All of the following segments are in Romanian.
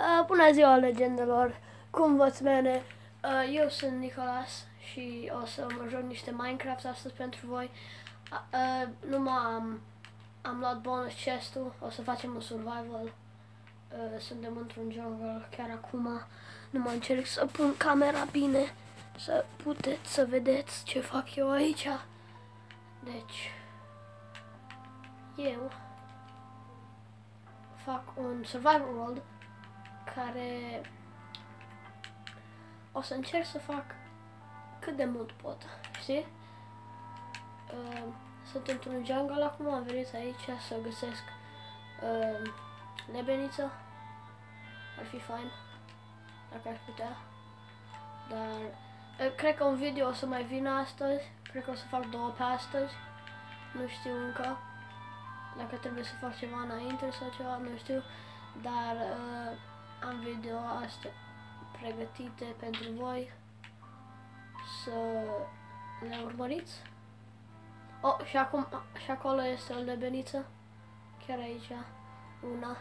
Uh, bună ziua, legendelor! Cum vă mene? Uh, eu sunt Nicolas și o să mă joc niște Minecraft astăzi pentru voi. Uh, uh, numai am, am luat bonus chest-ul, o să facem un survival. Uh, suntem într-un jungle chiar acum. Nu mă încerc să pun camera bine, să puteți să vedeți ce fac eu aici. Deci, eu fac un survival world care o să încerc să fac cât de mult pot, știi? Uh, sunt într-un jungle acum, am venit aici să găsesc uh, lebeniță. Ar fi fain, dacă aș putea. Dar uh, cred că un video o să mai vină astăzi. Cred că o să fac două pe astăzi. Nu știu încă. Dacă trebuie să fac ceva înainte sau ceva, nu știu. Dar uh, am video astea pregătite pentru voi să le urmăriți. Oh, și acum, și acolo este o lebeniță. Chiar aici, una.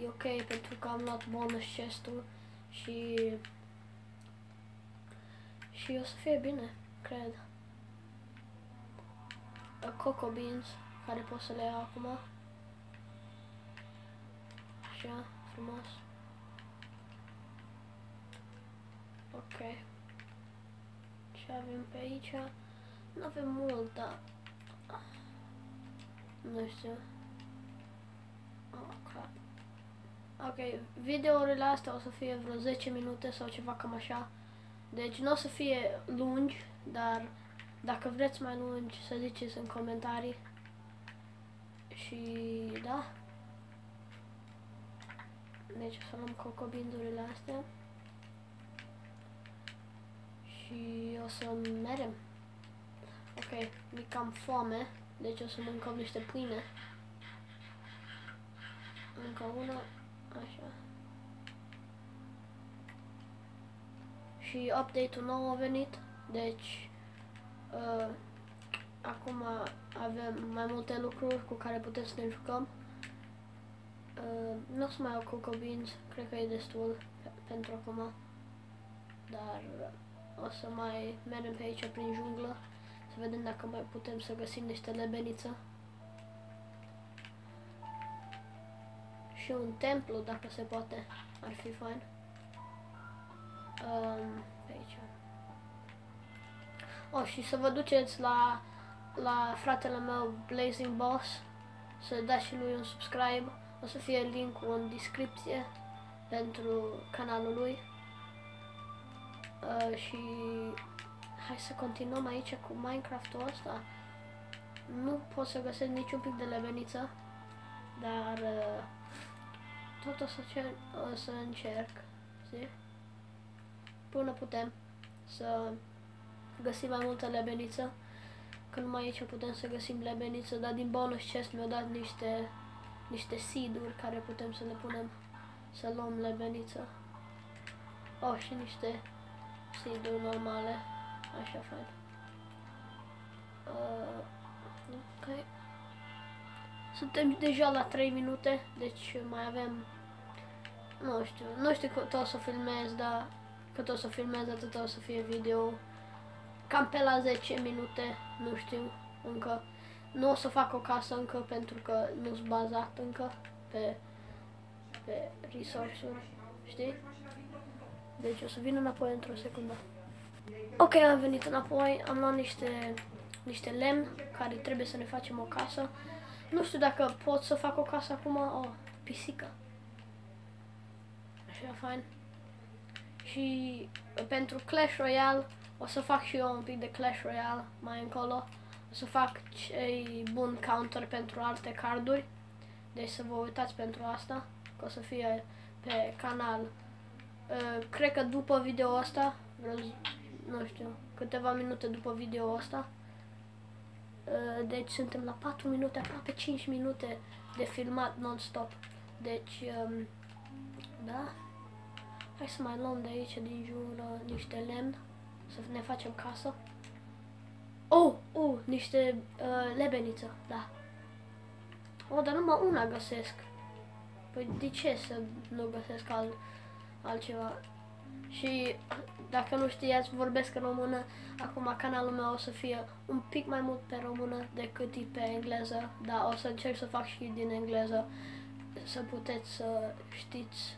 E ok pentru că am luat bonus chest-ul și și o să fie bine, cred. Coco beans, care pot să le iau acum. Așa, frumos. Ok. Ce avem pe aici? Nu avem mult, dar... Nu știu. Oh, crap. Ok, videourile astea o să fie vreo 10 minute sau ceva cam așa. Deci nu o să fie lungi, dar dacă vreți mai lungi să ziceți în comentarii. Și da. Deci o să luăm cocobindurile astea. Și o să merem. Ok, mi cam foame, deci o să mâncăm niște pâine. Încă una, așa. Și update-ul nou a venit, deci uh, acum avem mai multe lucruri cu care putem să ne jucăm. Uh, nu o să mai iau Coco Beans, cred că e destul pe pentru acum. Dar o să mai mergem pe aici prin junglă, să vedem dacă mai putem să găsim niște lebeniță. Și un templu, dacă se poate, ar fi fain. Um, pe aici. Oh, și să vă duceți la, la fratele meu Blazing Boss, să dați și lui un subscribe. O să fie linkul în descripție pentru canalul lui. Uh, și hai să continuăm aici cu Minecraft-ul ăsta. Nu pot să găsesc niciun pic de lebeniță, dar uh, tot o să, cer, o să încerc, știi? Până putem să găsim mai multă lebeniță. Că numai aici putem să găsim lebeniță, dar din bonus chest mi-au dat niște, niște seed-uri care putem să le punem să luăm lebeniță. Oh, și niște seed normale. Așa fain. Uh, ok. Suntem deja la 3 minute, deci mai avem... Nu știu, nu știu cât o să filmez, dar cât o să filmez, atât o să fie video. Cam pe la 10 minute, nu știu, încă. Nu o să fac o casă încă pentru că nu sunt bazat încă pe, pe resource-uri, știi? Deci o să vin înapoi într-o secundă. Ok, am venit înapoi, am luat niște, niște lemn care trebuie să ne facem o casă. Nu știu dacă pot să fac o casă acum. Oh, pisică. Așa, fain. Și pentru Clash Royale o să fac și eu un pic de Clash Royale mai încolo. O să fac cei bun counter pentru alte carduri. Deci să vă uitați pentru asta. Că o să fie pe canal Uh, cred că după video ăsta, nu știu, câteva minute după video ăsta, uh, deci suntem la 4 minute, aproape 5 minute de filmat non-stop. Deci, um, da, hai să mai luăm de aici, din jur, uh, niște lemn, să ne facem casă. Oh, oh, niște uh, lebeniță, da. Oh, dar numai una găsesc. Păi de ce să nu găsesc alt, altceva? Și dacă nu știați, vorbesc în română. Acum canalul meu o să fie un pic mai mult pe română decât e pe engleză, dar o să încerc să fac și din engleză, să puteți să știți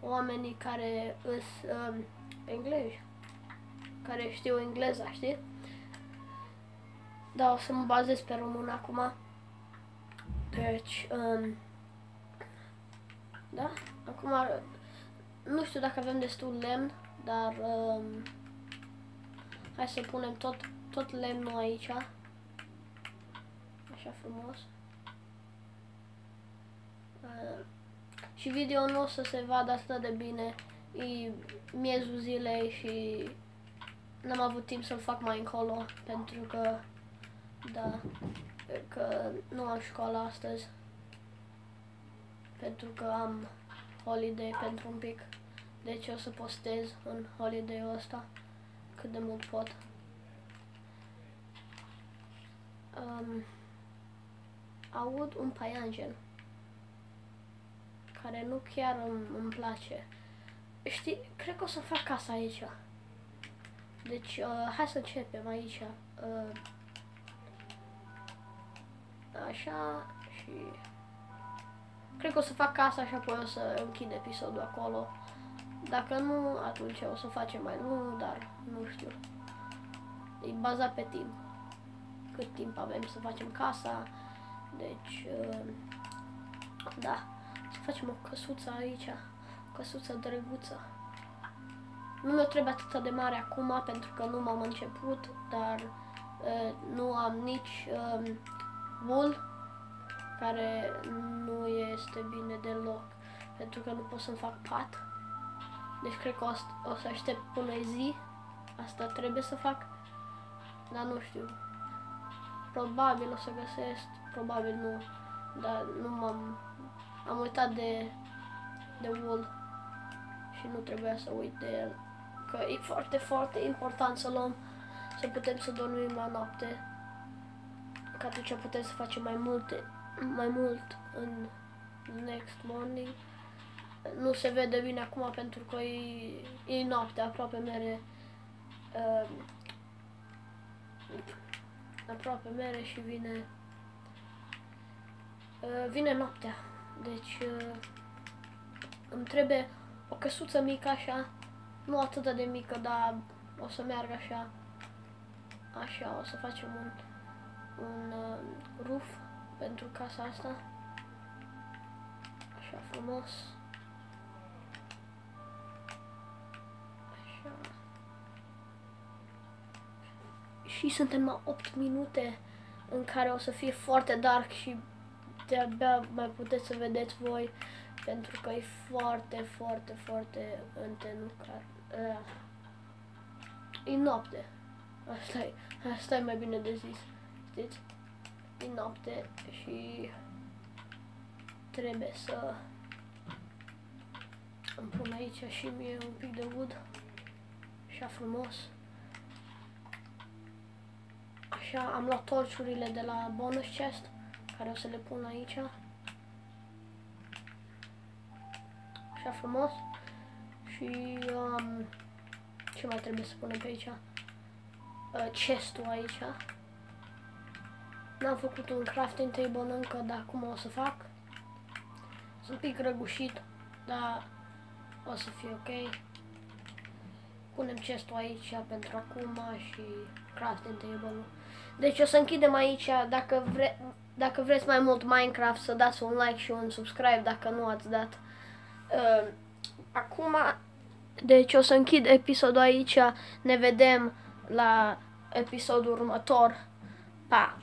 oamenii care îs um, englezi, care știu engleza, știi? Da, o să mă bazez pe român acum. Deci, um, da, acum nu știu dacă avem destul lemn, dar um, hai să punem tot, tot lemnul aici. Așa frumos. Uh, și video nu o să se vadă atât de bine. E miezul zilei și n-am avut timp să-l fac mai încolo pentru că da, că nu am școală astăzi pentru că am holiday pentru un pic. Deci o să postez în holiday-ul ăsta cât de mult pot. Um, aud un paianjen care nu chiar îmi, îmi place. Știi, cred că o să fac casa aici. Deci, uh, hai să începem aici. Uh, așa și... Cred că o să fac casa și apoi o să închid episodul acolo. Dacă nu, atunci o să facem mai lung, dar nu știu. E bazat pe timp. Cât timp avem să facem casa. Deci, uh, da. Să facem o căsuță aici. O căsuță drăguță. Nu mi-o trebuie atât de mare acum pentru că nu m-am început, dar uh, nu am nici uh, wool care nu este bine deloc pentru că nu pot să-mi fac pat. Deci cred că o, o să aștept până zi. Asta trebuie să fac. Dar nu știu. Probabil o să găsesc, probabil nu. Dar nu m-am... Am uitat de, de wool și nu trebuia să uit de el. Că e foarte, foarte important să luăm, să putem să dormim la noapte. Că atunci putem să facem mai multe, mai mult în next morning nu se vede bine acum pentru că e, e noapte, aproape mere uh, aproape mere și vine uh, vine noaptea. Deci uh, îmi trebuie o căsuță mică așa, nu atât de mică, dar o să meargă așa. Așa, o să facem un, un uh, roof pentru casa asta. Așa frumos. și suntem la 8 minute în care o să fie foarte dark și de-abia mai puteți să vedeți voi pentru că e foarte, foarte, foarte întenucat. Uh. E noapte. Asta e, asta e mai bine de zis. Știți? E noapte și trebuie să îmi pun aici și mie un pic de wood. Așa frumos. Așa, am luat torciurile de la bonus chest, care o să le pun aici. Așa frumos. Și um, ce mai trebuie să punem pe aici? Uh, chestul aici. N-am făcut un crafting table încă, dar acum o să fac. Sunt un pic răgușit, dar o să fie ok. Punem chestul aici pentru acum și crafting table-ul. Deci o să închidem aici. Dacă, vre dacă vreți mai mult Minecraft, să dați un like și un subscribe dacă nu ați dat. Uh, acum, deci o să închid episodul aici. Ne vedem la episodul următor. Pa!